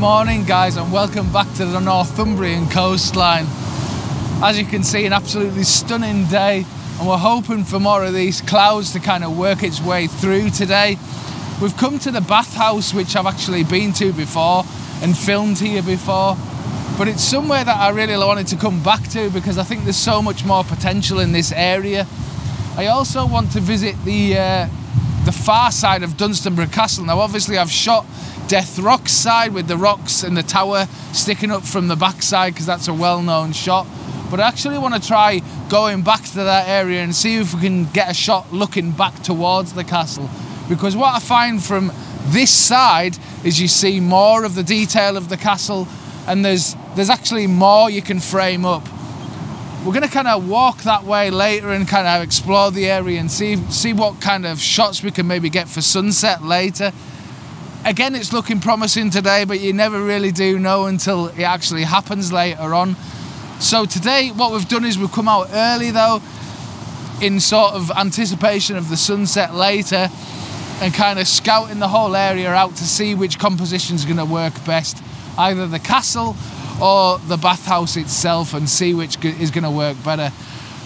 morning, guys, and welcome back to the Northumbrian coastline. As you can see, an absolutely stunning day, and we're hoping for more of these clouds to kind of work its way through today. We've come to the bathhouse, which I've actually been to before and filmed here before, but it's somewhere that I really wanted to come back to because I think there's so much more potential in this area. I also want to visit the uh, the far side of Dunstanburgh Castle. Now, obviously, I've shot Death Rock side with the rocks and the tower sticking up from the backside because that's a well-known shot. But I actually want to try going back to that area and see if we can get a shot looking back towards the castle. Because what I find from this side is you see more of the detail of the castle and there's there's actually more you can frame up. We're going to kind of walk that way later and kind of explore the area and see see what kind of shots we can maybe get for sunset later. Again, it's looking promising today, but you never really do know until it actually happens later on. So today, what we've done is we've come out early though, in sort of anticipation of the sunset later, and kind of scouting the whole area out to see which composition is going to work best, either the castle or the bathhouse itself and see which is going to work better.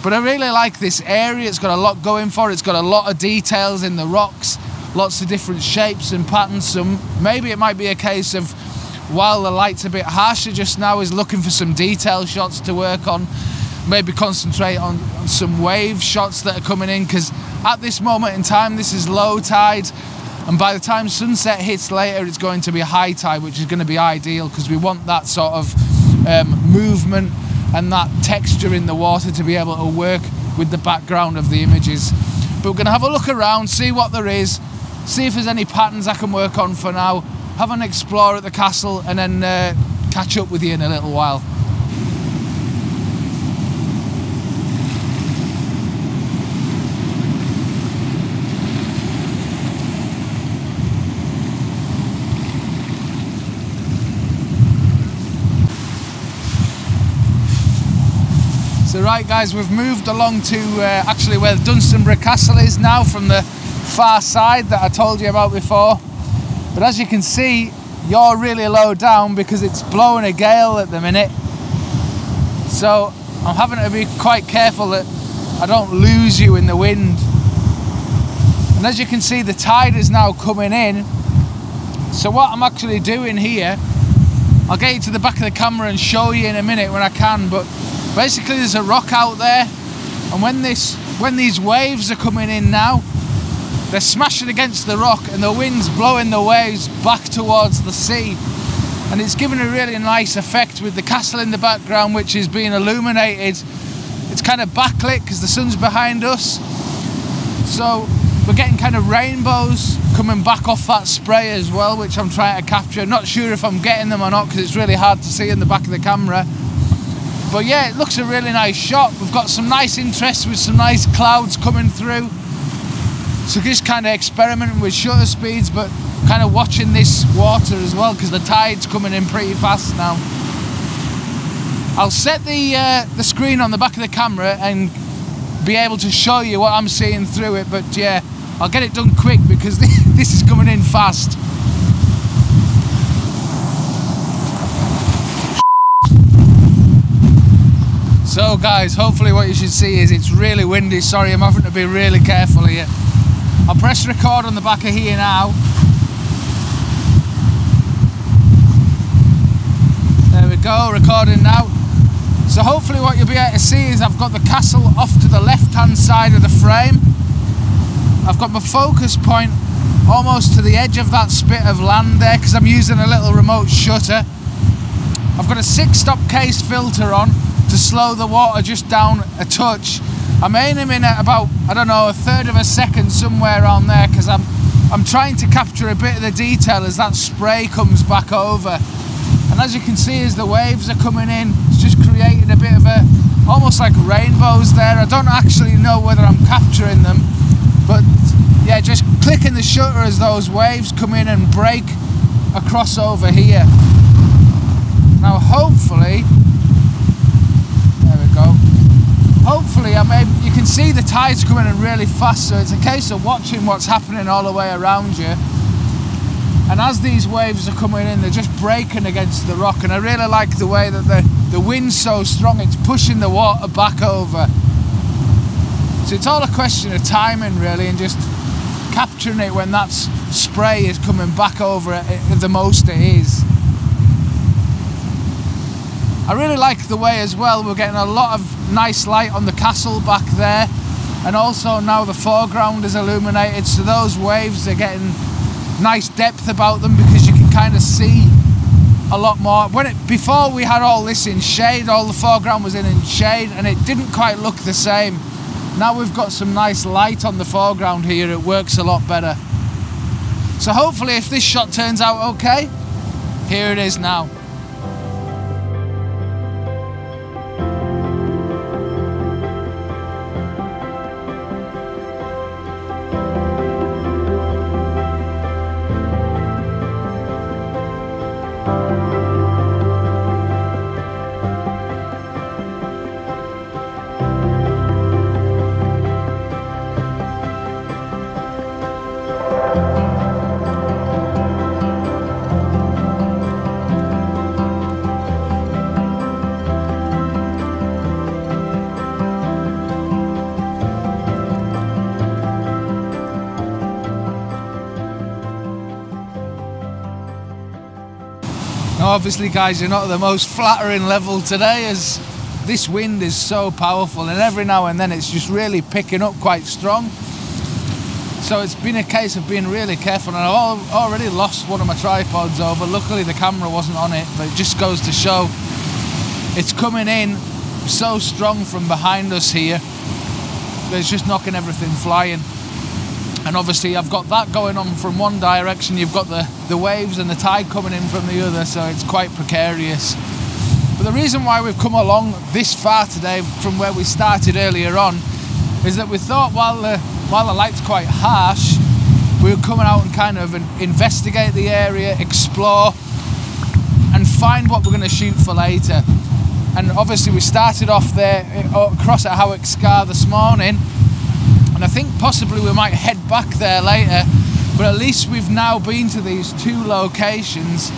But I really like this area, it's got a lot going for it, it's got a lot of details in the rocks, lots of different shapes and patterns. So maybe it might be a case of while the light's a bit harsher just now is looking for some detail shots to work on, maybe concentrate on, some wave shots that are coming in because at this moment in time this is low tide and by the time sunset hits later it's going to be high tide which is going to be ideal because we want that sort of um, movement and that texture in the water to be able to work with the background of the images but we're going to have a look around see what there is see if there's any patterns I can work on for now. Have an explore at the castle and then uh, catch up with you in a little while. So right guys, we've moved along to uh, actually where Dunstanburgh Castle is now from the far side that I told you about before. But as you can see, you're really low down because it's blowing a gale at the minute. So I'm having to be quite careful that I don't lose you in the wind. And as you can see, the tide is now coming in. So what I'm actually doing here, I'll get you to the back of the camera and show you in a minute when I can, but basically there's a rock out there and when this when these waves are coming in now they're smashing against the rock and the wind's blowing the waves back towards the sea. And it's giving a really nice effect with the castle in the background which is being illuminated. It's kind of backlit because the sun's behind us. So we're getting kind of rainbows coming back off that spray as well which I'm trying to capture. Not sure if I'm getting them or not because it's really hard to see in the back of the camera. But yeah, it looks a really nice shot. We've got some nice interest with some nice clouds coming through. So just kind of experimenting with shutter speeds, but kind of watching this water as well because the tide's coming in pretty fast now. I'll set the uh, the screen on the back of the camera and be able to show you what I'm seeing through it. But yeah, I'll get it done quick because this is coming in fast. So guys, hopefully what you should see is it's really windy. Sorry, I'm having to be really careful here. I'll press record on the back of here now. There we go, recording now. So hopefully what you'll be able to see is I've got the castle off to the left hand side of the frame. I've got my focus point almost to the edge of that spit of land there because I'm using a little remote shutter. I've got a six stop Kase filter on to slow the water just down a touch. I'm aiming in at about, I don't know, a third of a second somewhere around there because I'm, I'm trying to capture a bit of the detail as that spray comes back over. And as you can see, as the waves are coming in, it's just creating a bit of a, almost like rainbows there. I don't actually know whether I'm capturing them, but yeah, just clicking the shutter as those waves come in and break across over here. Now hopefully hopefully I'm able, you can see the tides coming in really fast so it's a case of watching what's happening all the way around you And as these waves are coming in, they're just breaking against the rock. And I really like the way that the, the wind's so strong, it's pushing the water back over. So it's all a question of timing, really, and just capturing it when that spray is coming back over it the most it is. I really like the way as well, we're getting a lot of nice light on the castle back there and also now the foreground is illuminated so those waves are getting nice depth about them because you can kind of see a lot more. When it before we had all this in shade, all the foreground was in in shade and it didn't quite look the same. Now we've got some nice light on the foreground here, it works a lot better. So hopefully if this shot turns out okay, here it is now. Obviously guys you're not at the most flattering level today as this wind is so powerful and every now and then it's just really picking up quite strong. So it's been a case of being really careful and I've already lost one of my tripods over. Luckily the camera wasn't on it but it just goes to show it's coming in so strong from behind us here that it's just knocking everything flying and obviously I've got that going on from one direction. You've got the the waves and the tide coming in from the other so it's quite precarious. But the reason why we've come along this far today from where we started earlier on is that we thought while the while the light's quite harsh we were coming out and kind of investigate the area explore and find what we're going to shoot for later. And obviously we started off there uh, across at Howick Scar this morning and I think possibly we might head back there later but at least we've now been to these two locations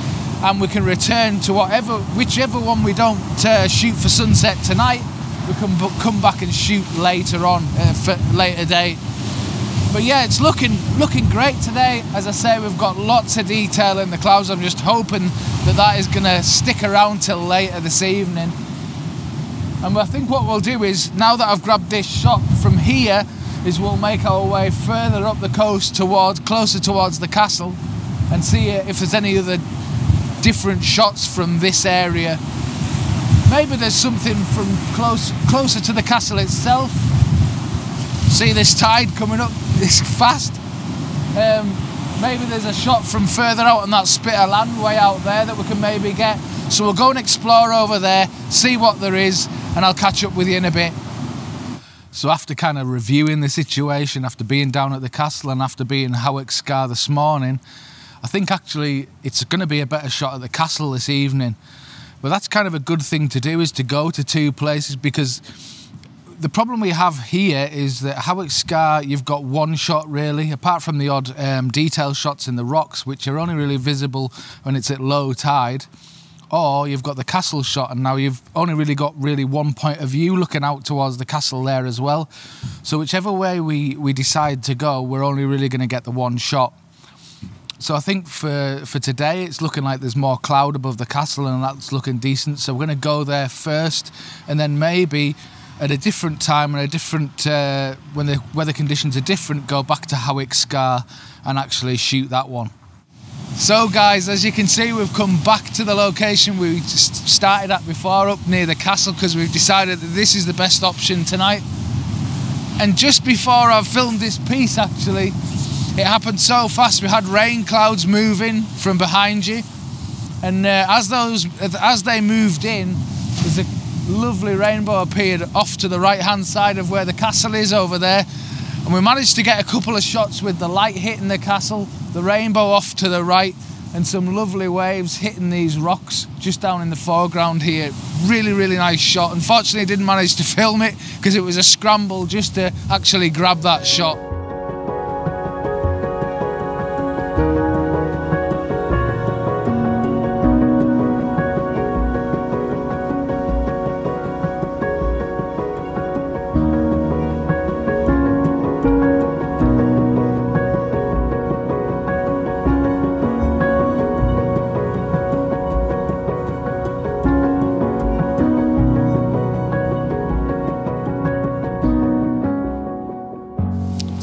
and we can return to whatever whichever one we don't uh, shoot for sunset tonight. We can come back and shoot later on uh, for later day but yeah it's looking looking great today. As I say we've got lots of detail in the clouds. I'm just hoping that that is gonna stick around till later this evening. And I think what we'll do is now that I've grabbed this shot from here is we'll make our way further up the coast towards closer towards the castle and see if there's any other different shots from this area. Maybe there's something from close closer to the castle itself. See this tide coming up this fast? Um, maybe there's a shot from further out on that spit of land way out there that we can maybe get. So we'll go and explore over there see what there is and I'll catch up with you in a bit so after kind of reviewing the situation, after being down at the castle and after being Howick Scar this morning, I think actually it's going to be a better shot at the castle this evening. But that's kind of a good thing to do is to go to two places because the problem we have here is that Howick Scar, you've got one shot really, apart from the odd um, detail shots in the rocks, which are only really visible when it's at low tide or you've got the castle shot and now you've only really got really one point of view looking out towards the castle there as well. So whichever way we we decide to go we're only really going to get the one shot. So I think for for today it's looking like there's more cloud above the castle and that's looking decent. So we're going to go there first and then maybe at a different time and a different uh, when the weather conditions are different go back to Howick Scar and actually shoot that one so guys, as you can see, we've come back to the location we started at before, up near the castle, because we've decided that this is the best option tonight. And just before I filmed this piece, actually, it happened so fast. We had rain clouds moving from behind you, and uh, as those as they moved in, there's a lovely rainbow appeared off to the right-hand side of where the castle is over there, and we managed to get a couple of shots with the light hitting the castle the rainbow off to the right and some lovely waves hitting these rocks just down in the foreground here. Really, really nice shot. Unfortunately, didn't manage to film it because it was a scramble just to actually grab that shot.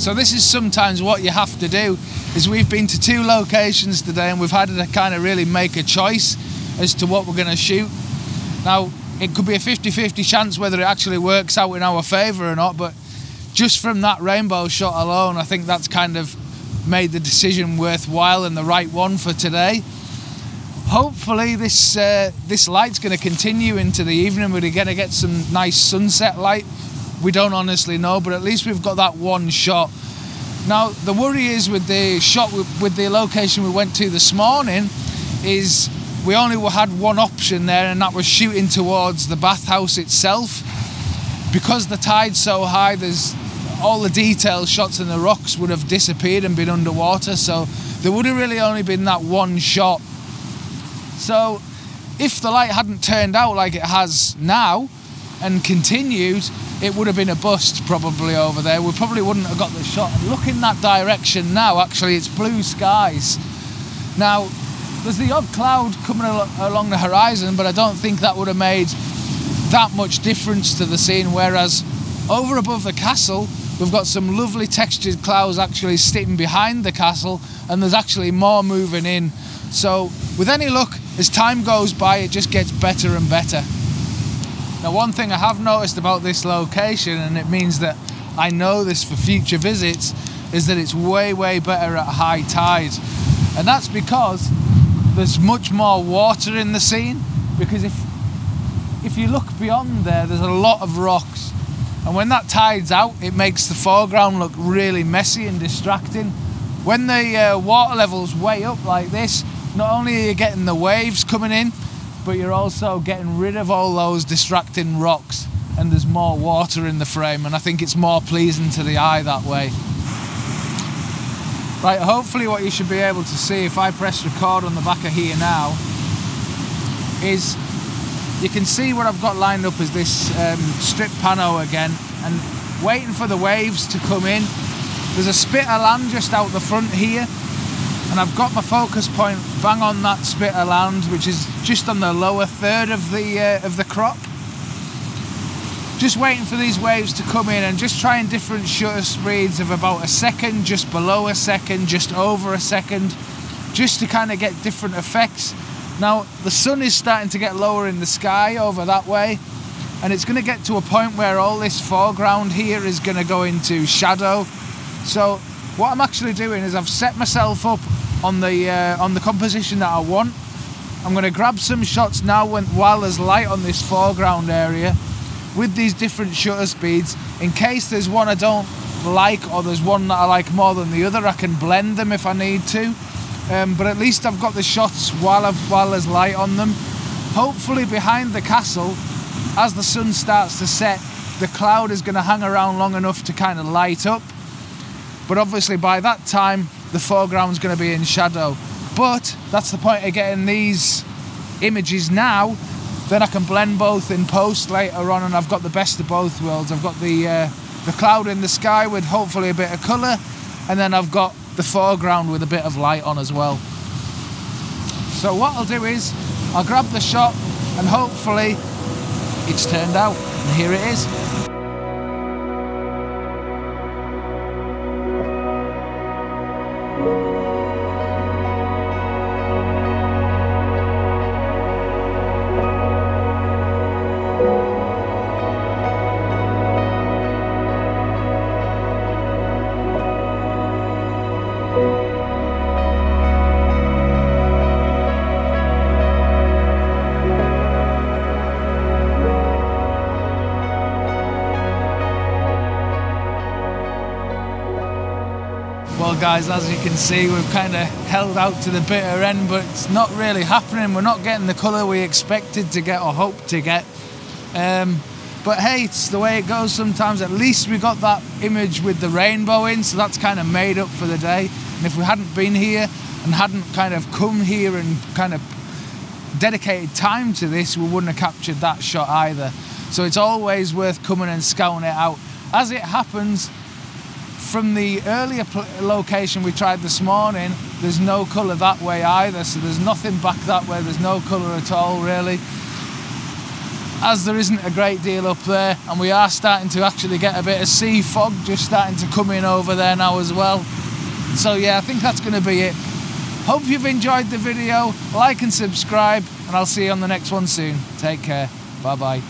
So this is sometimes what you have to do is we've been to two locations today and we've had to kind of really make a choice as to what we're going to shoot. Now, it could be a 50-50 chance whether it actually works out in our favour or not, but just from that rainbow shot alone, I think that's kind of made the decision worthwhile and the right one for today. Hopefully this uh, this light's going to continue into the evening. We're going to get some nice sunset light. We don't honestly know, but at least we've got that one shot. Now the worry is with the shot with the location we went to this morning is we only had one option there and that was shooting towards the bathhouse itself because the tide's so high there's all the detail shots in the rocks would have disappeared and been underwater so there would have really only been that one shot so if the light hadn't turned out like it has now and continued it would have been a bust probably over there we probably wouldn't have got the shot look in that direction now actually it's blue skies now there's the odd cloud coming al along the horizon but I don't think that would have made that much difference to the scene whereas over above the castle We've got some lovely textured clouds actually sitting behind the castle and there's actually more moving in. So with any luck, as time goes by, it just gets better and better. Now one thing I have noticed about this location, and it means that I know this for future visits, is that it's way, way better at high tide. And that's because there's much more water in the scene, because if, if you look beyond there, there's a lot of rocks and when that tide's out, it makes the foreground look really messy and distracting. When the uh, water level's way up like this, not only are you getting the waves coming in, but you're also getting rid of all those distracting rocks and there's more water in the frame and I think it's more pleasing to the eye that way. Right, hopefully what you should be able to see if I press record on the back of here now is you can see what I've got lined up as this um, strip pano again and waiting for the waves to come in. There's a spit of land just out the front here and I've got my focus point bang on that spit of land which is just on the lower third of the uh, of the crop. Just waiting for these waves to come in and just trying different shutter speeds of about a second, just below a second, just over a second, just to kind of get different effects now, the sun is starting to get lower in the sky over that way, and it's going to get to a point where all this foreground here is going to go into shadow. So, what I'm actually doing is I've set myself up on the uh, on the composition that I want. I'm going to grab some shots now when, while there's light on this foreground area with these different shutter speeds in case there's one I don't like or there's one that I like more than the other I can blend them if I need to um, but at least I've got the shots while, I've, while there's light on them. Hopefully behind the castle, as the sun starts to set, the cloud is going to hang around long enough to kind of light up. But obviously by that time, the foreground's going to be in shadow. But that's the point of getting these images now. Then I can blend both in post later on and I've got the best of both worlds. I've got the, uh, the cloud in the sky with hopefully a bit of colour and then I've got the foreground with a bit of light on as well. So what I'll do is I'll grab the shot and hopefully it's turned out and here it is. Guys, as you can see, we've kind of held out to the bitter end, but it's not really happening. We're not getting the colour we expected to get or hoped to get. Um, but hey, it's the way it goes sometimes. At least we got that image with the rainbow in, so that's kind of made up for the day. And if we hadn't been here and hadn't kind of come here and kind of dedicated time to this, we wouldn't have captured that shot either. So it's always worth coming and scouting it out. As it happens, from the earlier location we tried this morning, there's no colour that way either, so there's nothing back that way, there's no colour at all really. as there isn't a great deal up there and we are starting to actually get a bit of sea fog just starting to come in over there now as well. So yeah, I think that's going to be it. Hope you've enjoyed the video, like and subscribe and I'll see you on the next one soon. Take care. Bye bye.